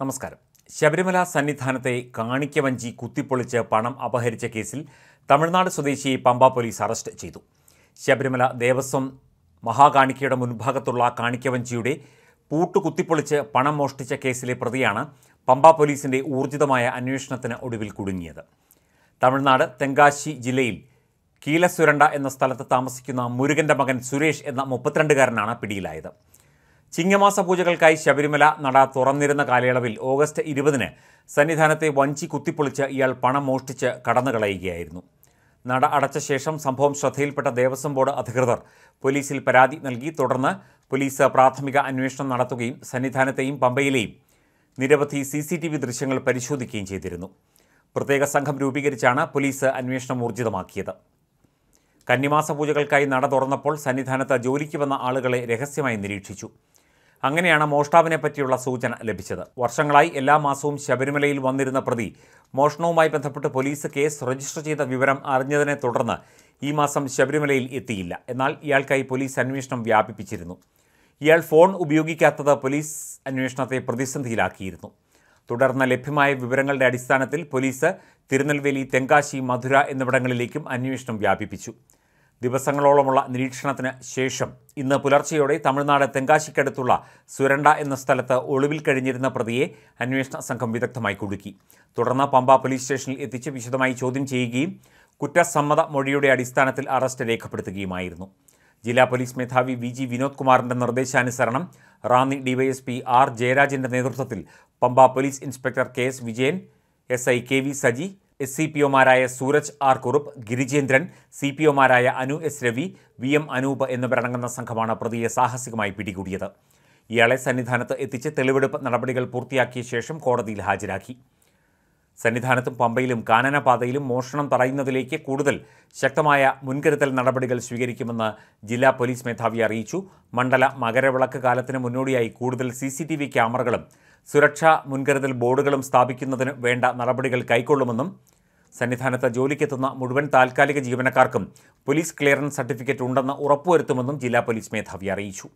നമസ്കാരം. ശബരിമല സന്നിധാനത്തെ കാണിക്കവഞ്ചി കുത്തിപ്പൊളിച്ച് പണം അപഹരിച്ച കേസിൽ തമിഴ്നാട് സ്വദേശി പമ്പ പോലീസ് അറസ്റ്റ് ചെയ്തു. ശബരിമല ദേവസ്വം മഹാകാണിക്കയുടെ മുൻഭാഗത്തുള്ള കാണിക്കവഞ്ചിയുടെ പൂട്ട് കുത്തിപ്പൊളിച്ച് പണം മോഷ്ടിച്ച കേസിലെ പ്രതിയാണ് പമ്പ പോലീസിന്റെ ഊർജിതമായ അന്വേഷണത്തിന് ഒടുവിൽ കുടുങ്ങിയത്. തമിഴ്നാട് തെങ്കാശി ജില്ലയിൽ കീലസുരണ്ട എന്ന സ്ഥലത്ത് താമസിക്കുന്ന മുരുകന്റെ മകൻ സുരേഷ് എന്ന മുപ്പത്തിരണ്ടുകാരനാണ് പിടിയിലായത്. ചിങ്ങമാസ പൂജകൾക്കായി ശബരിമല നട തുറന്നിരുന്ന കാലയളവിൽ ഓഗസ്റ്റ് ഇരുപതിന് സന്നിധാനത്തെ വഞ്ചി കുത്തിപ്പൊളിച്ച് ഇയാൾ പണം മോഷ്ടിച്ച് കടന്നുകളയുകയായിരുന്നു. നട അടച്ച ശേഷം സംഭവം ശ്രദ്ധയിൽപ്പെട്ട ദേവസ്വം ബോർഡ് അധികൃതർ പോലീസിൽ പരാതി നൽകി. തുടർന്ന് പോലീസ് പ്രാഥമിക അന്വേഷണം നടത്തുകയും സന്നിധാനത്തെയും പമ്പയിലെയും നിരവധി സി സി ടി വി ദൃശ്യങ്ങൾ പരിശോധിക്കുകയും ചെയ്തിരുന്നു. പ്രത്യേക സംഘം രൂപീകരിച്ചാണ് പോലീസ് അന്വേഷണം ഊർജിതമാക്കിയത്. കന്നിമാസ പൂജകൾക്കായി നട തുറന്നപ്പോൾ സന്നിധാനത്ത് ജോലിക്ക് വന്ന ആളുകളെ രഹസ്യമായി നിരീക്ഷിച്ചു. അങ്ങനെയാണ് മോഷ്ടാവിനെ പറ്റിയുള്ള സൂചന ലഭിച്ചത്. വർഷങ്ങളായി എല്ലാ മാസവും ശബരിമലയിൽ വന്നിരുന്ന പ്രതി മോഷണവുമായി ബന്ധപ്പെട്ട് പോലീസ് കേസ് രജിസ്റ്റർ ചെയ്ത വിവരം അറിഞ്ഞതിനെ തുടർന്ന് ഈ മാസം ശബരിമലയിൽ എത്തിയില്ല. എന്നാൽ ഇയാൾക്കായി പോലീസ് അന്വേഷണം വ്യാപിപ്പിച്ചിരുന്നു. ഇയാൾ ഫോൺ ഉപയോഗിക്കാത്തത് പോലീസ് അന്വേഷണത്തെ പ്രതിസന്ധിയിലാക്കിയിരുന്നു. തുടർന്ന് ലഭ്യമായ വിവരങ്ങളുടെ അടിസ്ഥാനത്തിൽ പോലീസ് തിരുനെൽവേലി തെങ്കാശി മധുര എന്നിവിടങ്ങളിലേക്കും അന്വേഷണം വ്യാപിപ്പിച്ചു. ദിവസങ്ങളോളമുള്ള നിരീക്ഷണത്തിന് ശേഷം ഇന്ന് പുലർച്ചെയോടെ തമിഴ്നാട് തെങ്കാശിക്കടുത്തുള്ള സുരണ്ട എന്ന സ്ഥലത്ത് ഒളിവിൽ കഴിഞ്ഞിരുന്ന പ്രതിയെ അന്വേഷണ സംഘം വിദഗ്ധമായി കുടുക്കി. തുടർന്ന് പമ്പ പോലീസ് സ്റ്റേഷനിൽ എത്തിച്ച് വിശദമായി ചോദ്യം ചെയ്യുകയും കുറ്റസമ്മത മൊഴിയുടെ അടിസ്ഥാനത്തിൽ അറസ്റ്റ് രേഖപ്പെടുത്തുകയുമായിരുന്നു. ജില്ലാ പോലീസ് മേധാവി വി ജി വിനോദ് കുമാറിന്റെ നിർദ്ദേശാനുസരണം റാന്നി ഡിവൈഎസ്പി ആർ ജയരാജന്റെ നേതൃത്വത്തിൽ Pamba police inspector K S Vijayan S I K V Saji S C P ഒമാരായ Sooraj R Kurup Girijendran C P ഒമാരായ Anu S Ravi V M Anoop എന്നിവരടങ്ങുന്ന സംഘമാണ് പ്രതിയെ സാഹസികമായി പിടികൂടിയത്. ഇയാളെ സന്നിധാനത്ത് എത്തിച്ച് തെളിവെടുപ്പ് നടപടികൾ പൂർത്തിയാക്കിയ ശേഷം കോടതിയിൽ ഹാജരാക്കി. സന്നിധാനത്തും പമ്പയിലും കാനനപാതയിലും മോഷണം തടയുന്നതിലേക്ക് കൂടുതൽ ശക്തമായ മുൻകരുതൽ നടപടികൾ സ്വീകരിക്കുമെന്ന് ജില്ലാ പോലീസ് മേധാവി അറിയിച്ചു. മണ്ഡല മകരവിളക്ക് കാലത്തിന് മുന്നോടിയായി കൂടുതൽ സി ക്യാമറകളും സുരക്ഷാ മുൻകരുതൽ ബോർഡുകളും സ്ഥാപിക്കുന്നതിന് വേണ്ട നടപടികൾ കൈക്കൊള്ളുമെന്നും സന്നിധാനത്ത് ജോലിക്കെത്തുന്ന മുഴുവൻ താൽക്കാലിക ജീവനക്കാർക്കും പോലീസ് ക്ലിയറൻസ് സർട്ടിഫിക്കറ്റ് ഉണ്ടെന്ന് ഉറപ്പുവരുത്തുമെന്നും ജില്ലാ പോലീസ് മേധാവി അറിയിച്ചു.